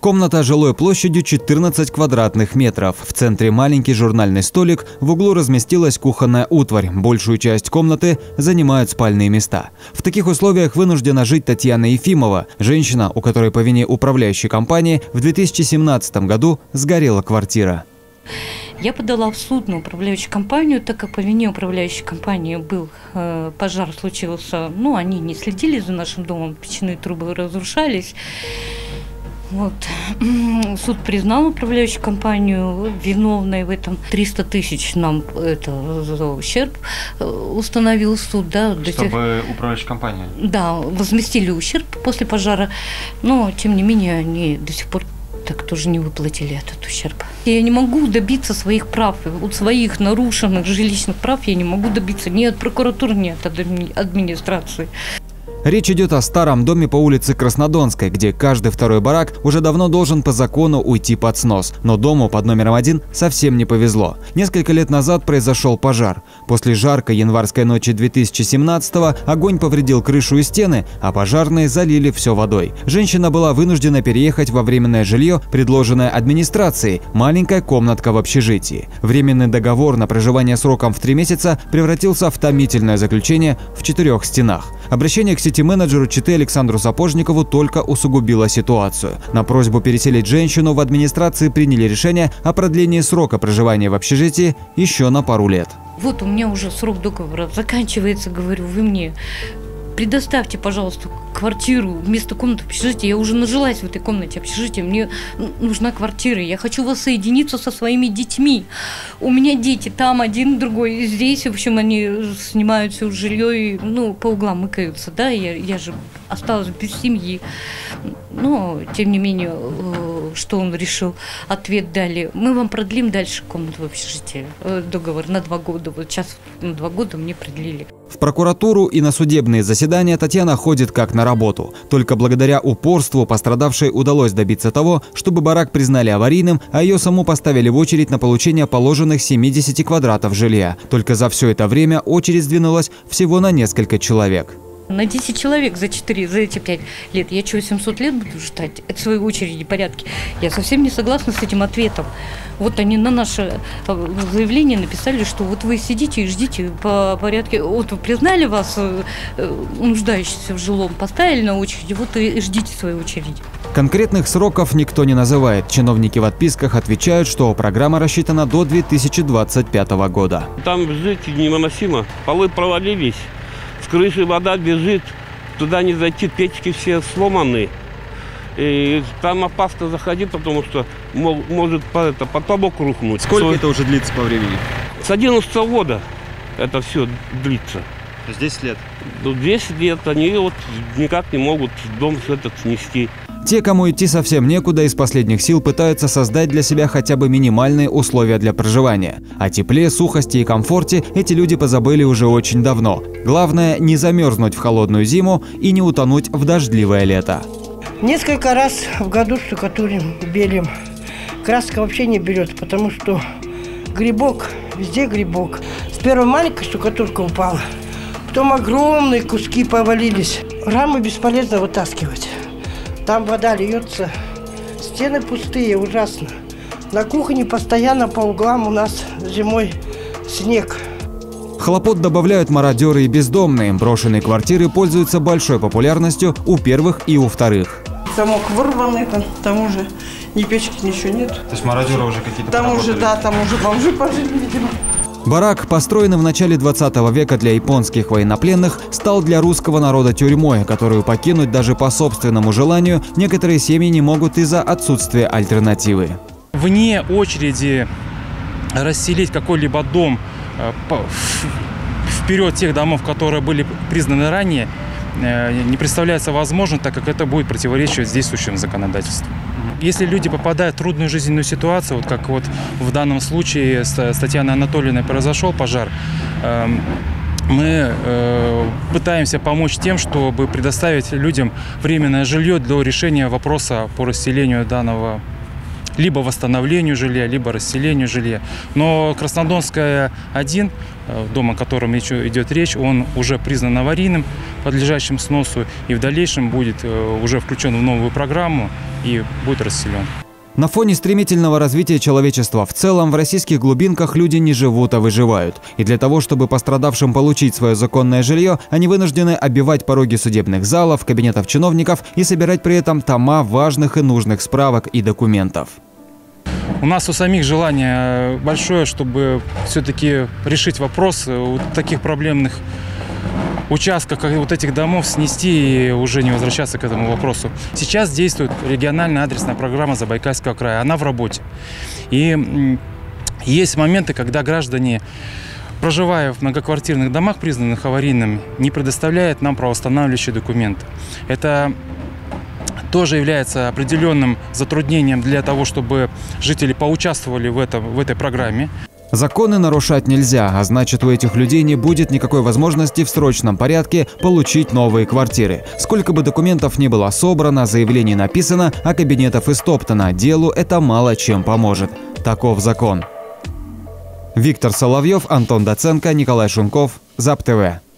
Комната жилой площадью 14 квадратных метров. В центре маленький журнальный столик, в углу разместилась кухонная утварь. Большую часть комнаты занимают спальные места. В таких условиях вынуждена жить Татьяна Ефимова, женщина, у которой по вине управляющей компании в 2017 году сгорела квартира. Я подала в суд на управляющую компанию, так как по вине управляющей компании был э, пожар случился. Ну, они не следили за нашим домом, печные трубы разрушались. Вот. Суд признал управляющую компанию виновной в этом. 300 тысяч нам это за ущерб э, установил суд. Да, Чтобы тех... управляющая компания? Да, возместили ущерб после пожара, но тем не менее они до сих пор так тоже не выплатили этот ущерб. Я не могу добиться своих прав, вот своих нарушенных жилищных прав я не могу добиться ни от прокуратуры, ни от администрации. Речь идет о старом доме по улице Краснодонской, где каждый второй барак уже давно должен по закону уйти под снос. Но дому под номером один совсем не повезло. Несколько лет назад произошел пожар. После жаркой январской ночи 2017-го огонь повредил крышу и стены, а пожарные залили все водой. Женщина была вынуждена переехать во временное жилье, предложенное администрацией, маленькая комнатка в общежитии. Временный договор на проживание сроком в три месяца превратился в томительное заключение в четырех стенах. Обращение к сити-менеджеру Читы Александру Сапожникову только усугубило ситуацию. На просьбу переселить женщину в администрации приняли решение о продлении срока проживания в общежитии еще на пару лет. Вот у меня уже срок договора заканчивается, говорю, вы мне предоставьте, пожалуйста, квартиру вместо комнаты общежития. Я уже нажилась в этой комнате общежития. Мне нужна квартира. Я хочу воссоединиться со своими детьми. У меня дети там один, другой здесь. В общем, они снимают все жилье и ну, по углам мыкаются. Да, я, я же осталась без семьи. Но, тем не менее, что он решил, ответ дали. Мы вам продлим дальше комнату в общежитии. Э, договор на два года. Вот сейчас на два года мне продлили. В прокуратуру и на судебные заседания Татьяна ходит как на работу. Только благодаря упорству пострадавшей удалось добиться того, чтобы барак признали аварийным, а ее саму поставили в очередь на получение положенных 70 квадратов жилья. Только за все это время очередь сдвинулась всего на несколько человек. На 10 человек за 4, за эти 5 лет. Я что, 700 лет буду ждать? Это своей очереди порядки. Я совсем не согласна с этим ответом. Вот они на наше э, заявление написали, что вот вы сидите и ждите по порядке. Вот вы признали вас э, э, нуждающимся в жилом, поставили на очередь, вот и ждите своей очереди. Конкретных сроков никто не называет. Чиновники в отписках отвечают, что программа рассчитана до 2025 года. Там жить невыносимо. Полы провалились крыши вода бежит, туда не зайти, печки все сломаны. И там опасно заходить, потому что может это, потолок рухнуть. Сколько Со... это уже длится по времени? С 11 года это все длится. То есть 10 лет? Ну, 10 лет. Они вот никак не могут дом этот снести. Те, кому идти совсем некуда, из последних сил пытаются создать для себя хотя бы минимальные условия для проживания. О тепле, сухости и комфорте эти люди позабыли уже очень давно. Главное – не замерзнуть в холодную зиму и не утонуть в дождливое лето. Несколько раз в году штукатурим, белим. Краска вообще не берет, потому что грибок, везде грибок. С первой маленькой штукатурка упала, потом огромные куски повалились. Рамы бесполезно вытаскивать. Там вода льется, стены пустые, ужасно. На кухне постоянно по углам у нас зимой снег. Хлопот добавляют мародеры и бездомные. Брошенные квартиры пользуются большой популярностью у первых и у вторых. Замок вырванный, там, там уже ни печки, ничего нет. То есть мародеры уже какие-то Там уже, да, там уже бомжи пожили, видимо. Барак, построенный в начале 20 века для японских военнопленных, стал для русского народа тюрьмой, которую покинуть даже по собственному желанию некоторые семьи не могут из-за отсутствия альтернативы. Вне очереди расселить какой-либо дом э, вперед тех домов, которые были признаны ранее, не представляется возможным, так как это будет противоречить действующему законодательству. Если люди попадают в трудную жизненную ситуацию, вот как вот в данном случае с Татьяной Анатольевной произошел пожар, эм, мы э, пытаемся помочь тем, чтобы предоставить людям временное жилье для решения вопроса по расселению данного либо восстановлению жилья, либо расселению жилья. Но Краснодонская 1, э, дом, о котором идет речь, он уже признан аварийным, подлежащим сносу, и в дальнейшем будет э, уже включен в новую программу и будет расселен. На фоне стремительного развития человечества в целом в российских глубинках люди не живут, а выживают. И для того, чтобы пострадавшим получить свое законное жилье, они вынуждены обивать пороги судебных залов, кабинетов чиновников и собирать при этом тома важных и нужных справок и документов. У нас у самих желание большое, чтобы все-таки решить вопрос у таких проблемных участках вот этих домов снести и уже не возвращаться к этому вопросу. Сейчас действует региональная адресная программа Забайкальского края. Она в работе. И есть моменты, когда граждане проживая в многоквартирных домах, признанных аварийными, не предоставляют нам правоустанавливающие документы. Это тоже является определенным затруднением для того, чтобы жители поучаствовали в, этом, в этой программе. Законы нарушать нельзя, а значит у этих людей не будет никакой возможности в срочном порядке получить новые квартиры. Сколько бы документов ни было собрано, заявлений написано, а кабинетов истоптано, делу это мало чем поможет. Таков закон. Виктор Соловьев, Антон Доценко, Николай Шунков, ЗАП ТВ.